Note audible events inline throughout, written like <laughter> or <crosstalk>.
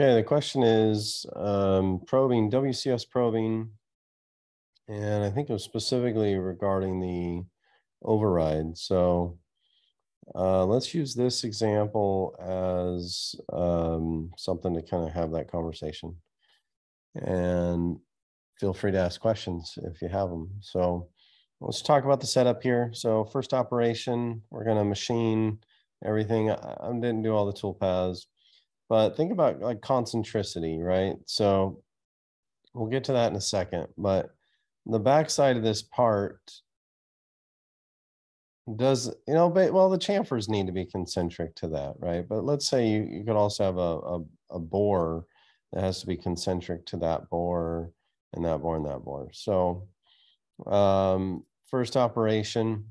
Okay, the question is um, probing, WCS probing, and I think it was specifically regarding the override. So uh, let's use this example as um, something to kind of have that conversation. And feel free to ask questions if you have them. So let's talk about the setup here. So first operation, we're going to machine everything. I, didn't do all the tool paths, but think about like concentricity, right? So we'll get to that in a second, but the backside of this part does you know but well the chamfers need to be concentric to that right but let's say you, you could also have a, a, a bore that has to be concentric to that bore and that bore and that bore so um first operation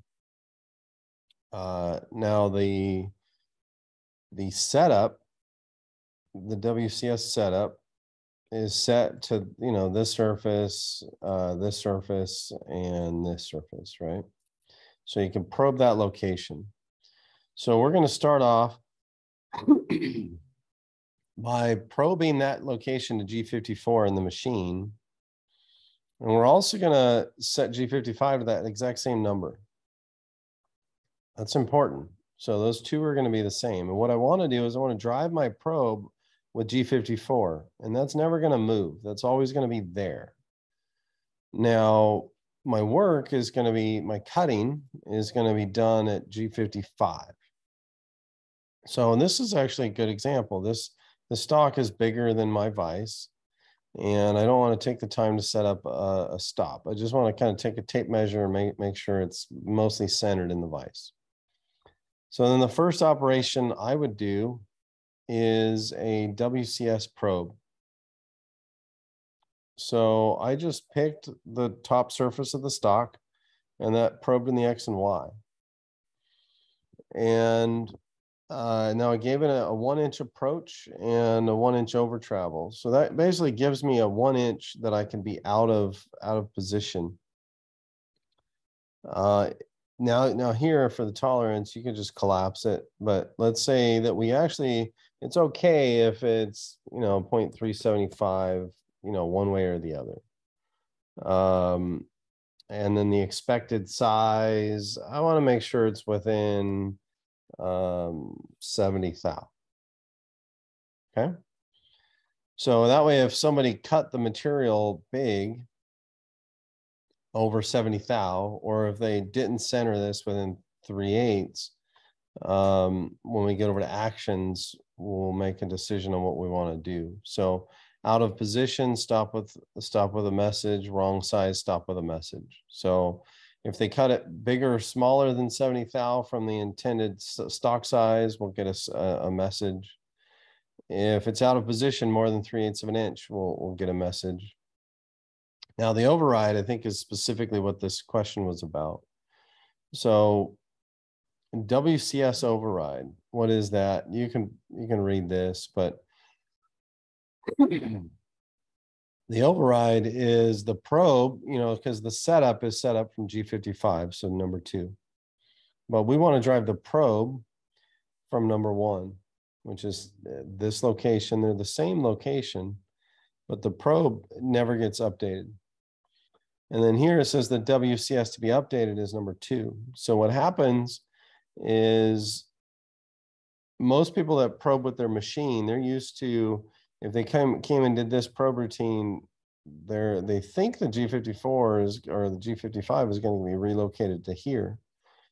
uh now the the setup the wcs setup is set to you know this surface uh this surface and this surface right so you can probe that location. So we're going to start off <clears throat> by probing that location to G54 in the machine. And we're also going to set G55 to that exact same number. That's important. So those two are going to be the same. And what I want to do is I want to drive my probe with G54, and that's never going to move. That's always going to be there. Now, my work is going to be my cutting is going to be done at G55. So, and this is actually a good example. This the stock is bigger than my vise, and I don't want to take the time to set up a, a stop. I just want to kind of take a tape measure and make, make sure it's mostly centered in the vise. So then the first operation I would do is a WCS probe. So I just picked the top surface of the stock and that probed in the X and Y. And uh, now I gave it a, a, one inch approach and a one inch over travel. So that basically gives me a one inch that I can be out of out of position. Uh, now, now here for the tolerance, you can just collapse it. But let's say that we actually, it's okay if it's, you know, 0.375 you know, one way or the other. Um, and then the expected size, I want to make sure it's within um, 70 thou. Okay. So that way, if somebody cut the material big over 70 thou, or if they didn't center this within three eighths, um, when we get over to actions, we'll make a decision on what we want to do. So out of position, stop with stop with a message, wrong size, stop with a message. So if they cut it bigger or smaller than 70 thou from the intended stock size, we'll get a, a, message. If it's out of position more than three eighths of an inch, we'll, we'll get a message. Now the override, I think, is specifically what this question was about. So WCS override, what is that? You can you can read this, but <clears throat> the override is the probe, you know, because the setup is set up from G55, so number two. But we want to drive the probe from number one, which is uh, this location. They're the same location, but the probe never gets updated. And then here it says the WCS to be updated is number two. So what happens is most people that probe with their machine, they're used to if they came came and did this probe routine, they they think the G54 is or the G55 is going to be relocated to here.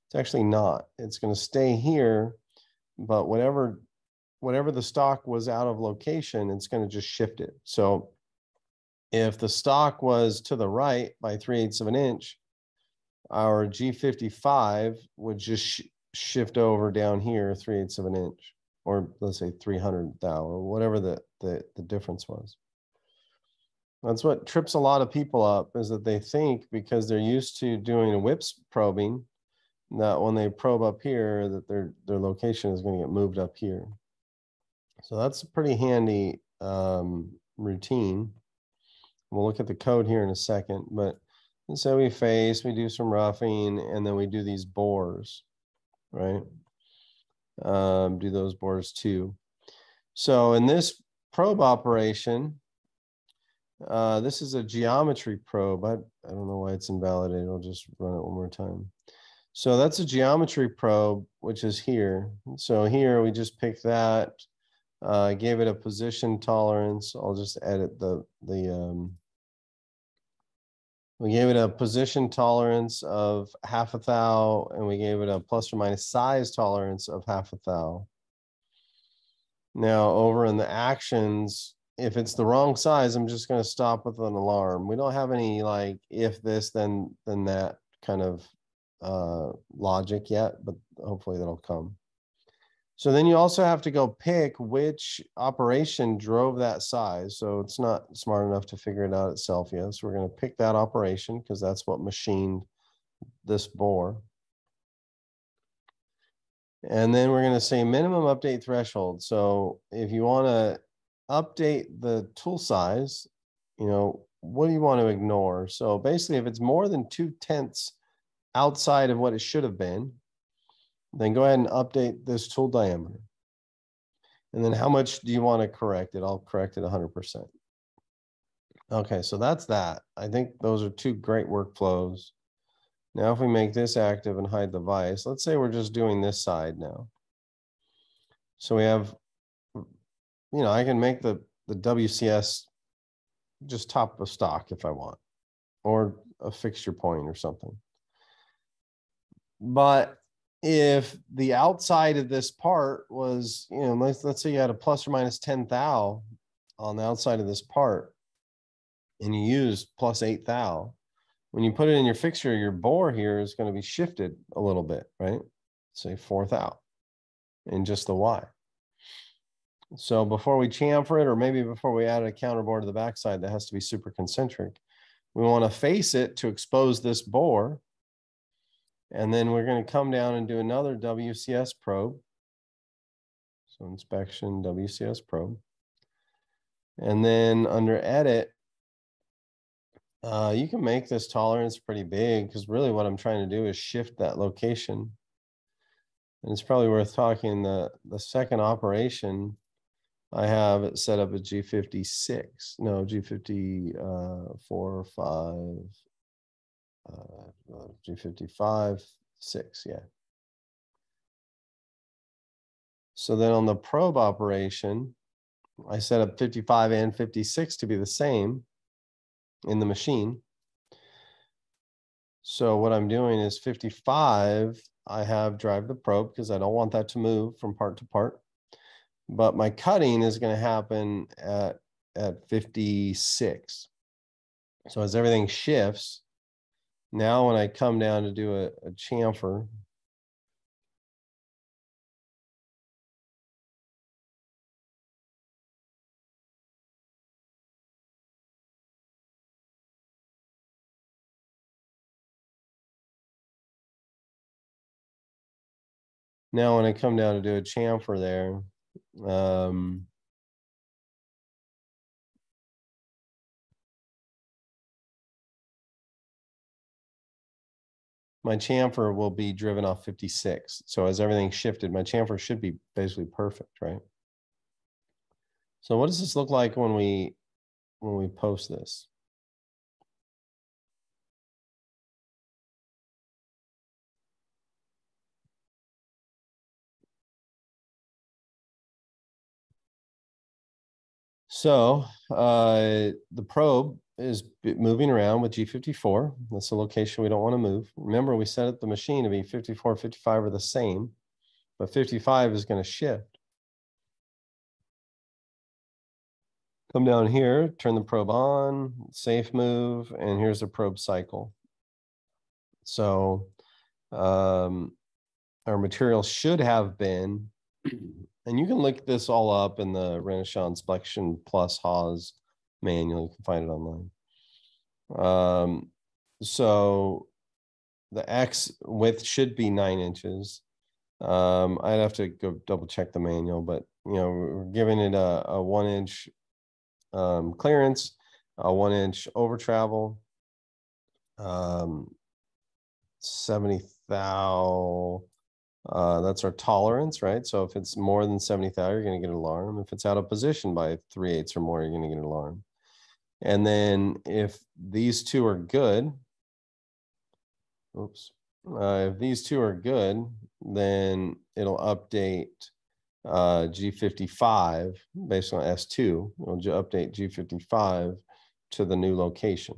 It's actually not. It's going to stay here, but whatever whatever the stock was out of location, it's going to just shift it. So if the stock was to the right by three eighths of an inch, our G55 would just shift over down here three eighths of an inch or let's say 300 thou or whatever the, the, the difference was. That's what trips a lot of people up is that they think because they're used to doing a WIPS probing that when they probe up here that their, their location is going to get moved up here. So that's a pretty handy um, routine. We'll look at the code here in a second, but so we face, we do some roughing, and then we do these bores, right? um, do those bores too. So in this probe operation, uh, this is a geometry probe. I, I don't know why it's invalidated. I'll just run it one more time. So that's a geometry probe, which is here. So here we just pick that, uh, gave it a position tolerance. I'll just edit the, the, um, we gave it a position tolerance of half a thou, and we gave it a plus or minus size tolerance of half a thou. Now over in the actions, if it's the wrong size, I'm just going to stop with an alarm. We don't have any like if this, then then that kind of uh, logic yet, but hopefully that'll come. So then you also have to go pick which operation drove that size. So it's not smart enough to figure it out itself yet. So we're going to pick that operation because that's what machined this bore. And then we're going to say minimum update threshold. So if you want to update the tool size, you know, what do you want to ignore? So basically, if it's more than two tenths outside of what it should have been, then go ahead and update this tool diameter. And then how much do you want to correct it? I'll correct it 100%. Okay, so that's that. I think those are two great workflows. Now, if we make this active and hide the vice, let's say we're just doing this side now. So we have, you know, I can make the, the WCS just top of stock if I want, or a fixture point or something. But if the outside of this part was, you know, let's, let's say you had a plus or minus 10 thou on the outside of this part, and you use plus 8 thou, when you put it in your fixture, your bore here is going to be shifted a little bit, right? Say 4 thou in just the Y. So before we chamfer it, or maybe before we add a counterbore to the backside that has to be super concentric, we want to face it to expose this bore and then we're going to come down and do another WCS probe. So inspection, WCS probe. And then under edit, uh, you can make this tolerance pretty big because really what I'm trying to do is shift that location. And it's probably worth talking the, the second operation I have it set up at G56, no, G54, uh, 5, uh, G55, six, yeah. So then on the probe operation, I set up 55 and 56 to be the same in the machine. So what I'm doing is 55, I have drive the probe because I don't want that to move from part to part. But my cutting is going to happen at, at 56. So as everything shifts, now when I come down to do a, a chamfer, now when I come down to do a chamfer there, um, my chamfer will be driven off 56. So as everything shifted, my chamfer should be basically perfect, right? So what does this look like when we when we post this? So uh, the probe is moving around with G54. That's the location we don't want to move. Remember, we set up the machine to be 54, 55 are the same, but 55 is going to shift. Come down here, turn the probe on, safe move, and here's the probe cycle. So um, our material should have been, <clears throat> and you can look this all up in the Renishaw Flexion Plus Haas manual. You can find it online. Um, so the X width should be nine inches. Um, I'd have to go double check the manual, but you know, we're giving it a, a one inch um, clearance, a one inch over travel, um, 70 thou Uh, that's our tolerance, right? So if it's more than 70 thou, you're going to get an alarm. If it's out of position by three eighths or more, you're going to get an alarm. And then if these two are good, oops, uh, if these two are good, then it'll update uh, G55 based on S2. It'll update G55 to the new location.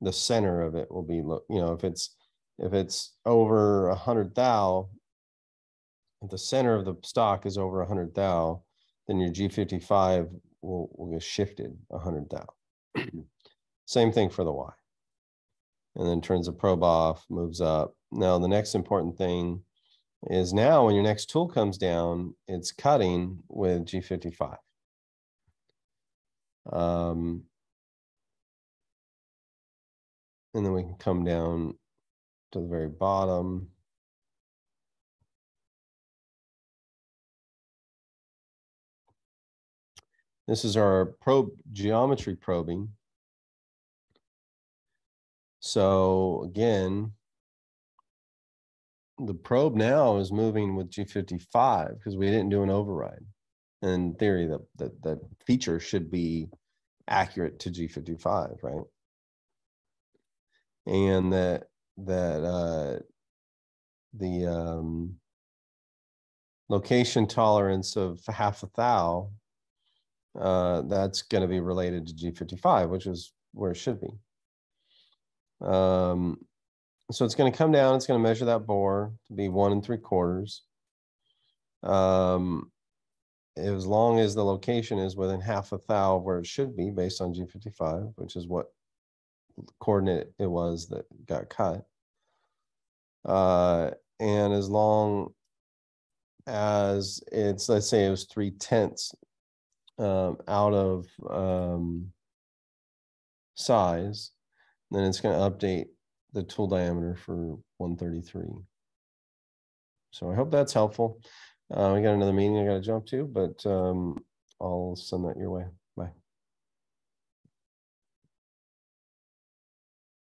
The center of it will be, you know, if it's if it's over a hundred thou, the center of the stock is over a hundred thou, then your G55 will, will get shifted a hundred thou. Same thing for the Y. And then turns the probe off, moves up. Now, the next important thing is now when your next tool comes down, it's cutting with G55. Um, and then we can come down to the very bottom. This is our probe geometry probing. So again, the probe now is moving with G55 because we didn't do an override. And In theory, the, the, the feature should be accurate to G55, right? And that that uh, the um, location tolerance of half a thou, uh, that's going to be related to G55, which is where it should be. Um, so it's going to come down, it's going to measure that bore to be one and three quarters. Um, as long as the location is within half a thou of where it should be based on G55, which is what coordinate it was that got cut. Uh, and as long as it's, let's say it was three tenths um, out of um, size, then it's going to update the tool diameter for 133. So I hope that's helpful. Uh, we got another meeting I got to jump to, but um, I'll send that your way.